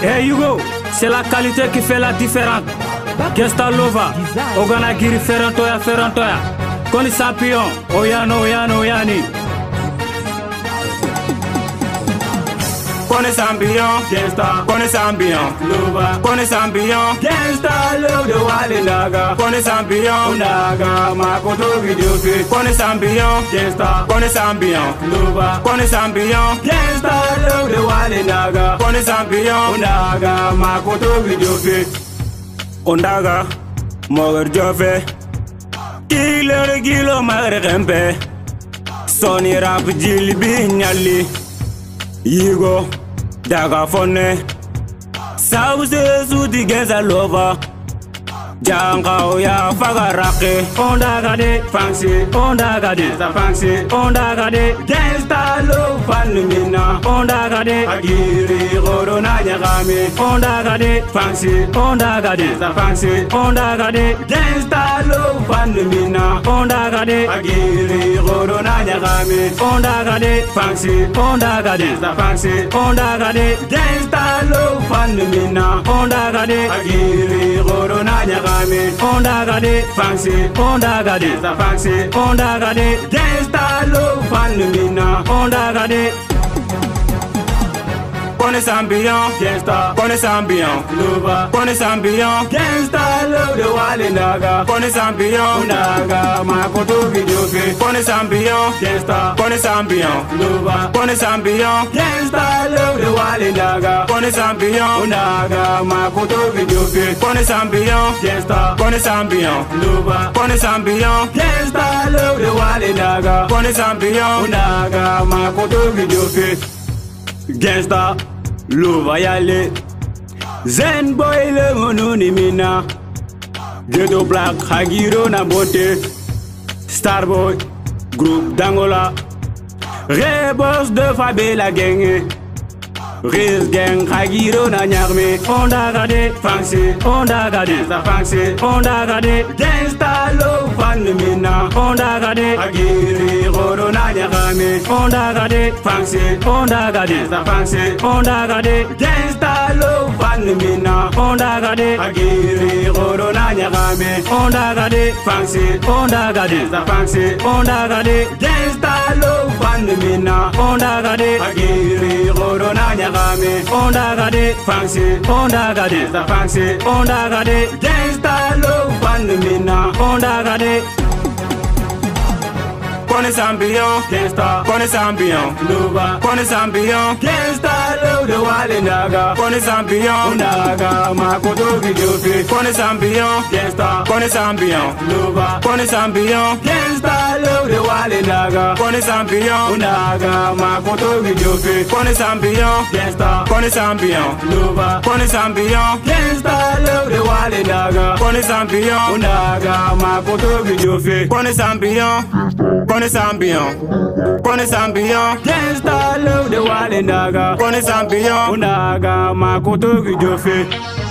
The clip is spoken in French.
Hey Hugo, c'est la qualité qui fait la différence. Gesta Lova, Ogana Giri Ferrantoya Ferrantoya. Koni Sampion, Oyano Oyano Oyani. pones ambition, gangsta, pones ambition, luba, pones ambition, gangsta, lodo walindaga, pones ambition, naga, makoto videoke, pones ambition, gangsta, pones ambition, luba, pones ambition, gangsta, lodo walindaga, pones ambition, naga, makoto videoke, ondaga, moger jofe, kilo kilo magre gempe, Sony rap jilbi nyali, yigo. Daga fonne Sause suti genza lova. Janga oya faga rake. Onda gade. Fansi Onda gade. Za fansi Onda gade. Gangsta lo fan mina. Onda gade. Agiri goro na nyagami Onda gade. Fansi Onda gade. Za fansi Onda gade. Gangsta lo fan mina. Onda gade. Agiri nyagami Onda gade fansi Onda gade. Fansi Onda gade Gangsta lo fan mina Onda gade. Agiri goro na nyagami Onda gade. Fancy Onda gade. Fancy Onda gade Gangsta lo fan mina Onda gade les ambiants, gangsta, con les ambiants, luba, con les ambiants, gangsta, love the wale naga, con les ambiants, naga, ma koto videoke, con les ambiants, gangsta, con les ambiants, luba, con les ambiants, gangsta, love the wale naga, con les ambiants, naga, ma koto videoke, con les ambiants, gangsta, con les ambiants, luba, con les ambiants, gangsta, love the wale naga, con les ambiants, naga, ma koto gangsta. Lova yale Zen boy le monuni mina. Ghetto Black Hagiro na bote. Starboy Group Dangola. Rebos de Fabela Genge Riz Gang Hagiro na nyarme. Onda gade Fancy Onda gade Za Fancy Onda gade Gangsta fan mina. Onda gade Hagiri Onda gade, fancy, on dagade, fancy, Onda gade, gangsta love van mina, Onda gade, agiri rodona nyagame, Onda gade, fancy, on dagade, fancy, Onda gade, gangsta love van mina, Onda gade, agiri rodona nyagame, Onda gade, fancy, on dagade, fancy, Onda gade, gangsta love van mina, Onda gade. Connais ambiant, gangsta. Connais ambiant, Nova. Connais ambiant, gangsta. Lodo wale naga. Connais ambiant, naga. Ma kodo video fi. Connais ambiant, gangsta. Connais ambiant, Nova. Connais ambiant, gangsta. Fiesta Kone champion Unaga Makoto Gijofe Kone champion Fiesta Kone champion Luba Kone champion Fiesta Love the Wale Daga Kone champion Unaga Makoto Gijofe Kone champion Kone champion. Kone champion Fiesta Love the Wale Daga Kone champion Unaga Makoto Gijofe